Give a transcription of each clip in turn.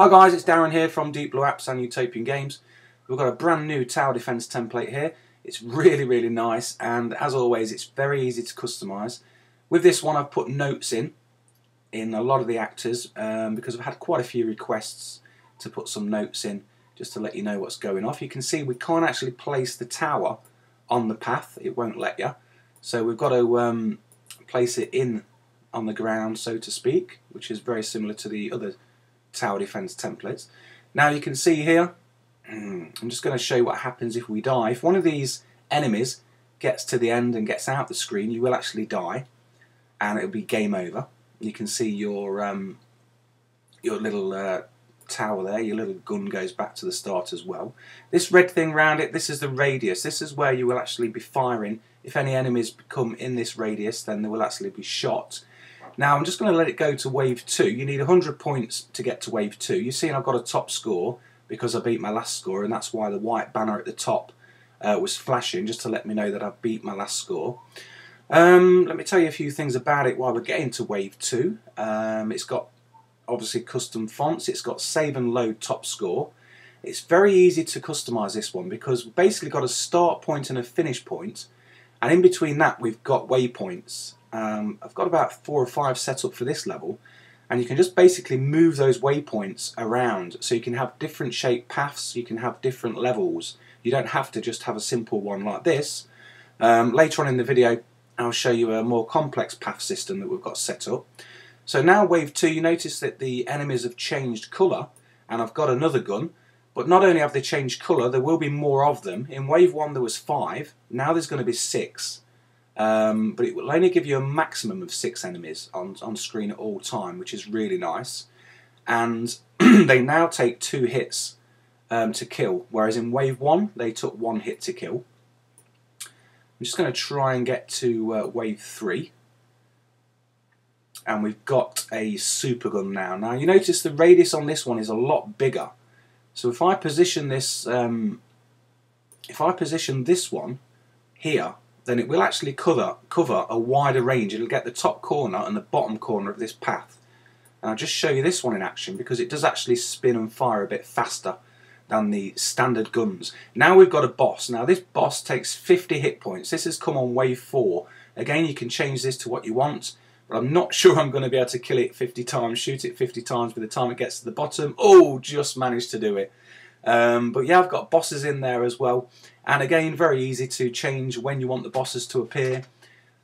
Hi guys, it's Darren here from Deep Blue Apps and Utopian Games. We've got a brand new tower defense template here. It's really, really nice and as always it's very easy to customize. With this one I've put notes in, in a lot of the actors um, because I've had quite a few requests to put some notes in just to let you know what's going off. You can see we can't actually place the tower on the path, it won't let you. So we've got to um, place it in on the ground so to speak, which is very similar to the other tower defense templates. Now you can see here, I'm just going to show you what happens if we die. If one of these enemies gets to the end and gets out the screen, you will actually die and it'll be game over. You can see your um, your little uh, tower there, your little gun goes back to the start as well. This red thing around it, this is the radius. This is where you will actually be firing. If any enemies come in this radius, then they will actually be shot. Now I'm just going to let it go to wave 2. You need 100 points to get to wave 2. You see I've got a top score because I beat my last score and that's why the white banner at the top uh, was flashing just to let me know that I've beat my last score. Um, let me tell you a few things about it while we're getting to wave 2. Um, it's got obviously custom fonts, it's got save and load top score. It's very easy to customize this one because we've basically got a start point and a finish point and in between that we've got waypoints um, I've got about four or five set up for this level and you can just basically move those waypoints around so you can have different shaped paths, you can have different levels. You don't have to just have a simple one like this. Um, later on in the video I'll show you a more complex path system that we've got set up. So now wave 2 you notice that the enemies have changed colour and I've got another gun but not only have they changed colour there will be more of them. In wave 1 there was 5, now there's going to be 6. Um, but it will only give you a maximum of six enemies on, on screen at all time, which is really nice. And they now take two hits um, to kill, whereas in wave one they took one hit to kill. I'm just going to try and get to uh, wave three. And we've got a super gun now. Now you notice the radius on this one is a lot bigger. So if I position this, um, if I position this one here then it will actually cover, cover a wider range. It'll get the top corner and the bottom corner of this path. And I'll just show you this one in action because it does actually spin and fire a bit faster than the standard guns. Now we've got a boss. Now this boss takes 50 hit points. This has come on wave 4. Again, you can change this to what you want, but I'm not sure I'm going to be able to kill it 50 times, shoot it 50 times by the time it gets to the bottom. Oh, just managed to do it. Um, but yeah, I've got bosses in there as well. And again, very easy to change when you want the bosses to appear,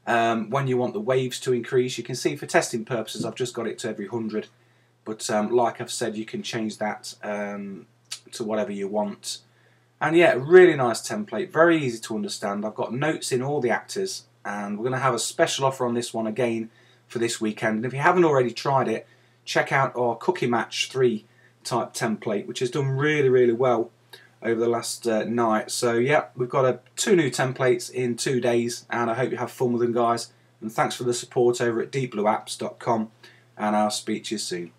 um, when you want the waves to increase. You can see for testing purposes, I've just got it to every 100. But um, like I've said, you can change that um, to whatever you want. And yeah, really nice template, very easy to understand. I've got notes in all the actors, and we're going to have a special offer on this one again for this weekend. And if you haven't already tried it, check out our Cookie Match 3 type template, which has done really, really well over the last uh, night. So yeah, we've got uh, two new templates in two days, and I hope you have fun with them, guys. And thanks for the support over at deepblueapps.com, and I'll speak to you soon.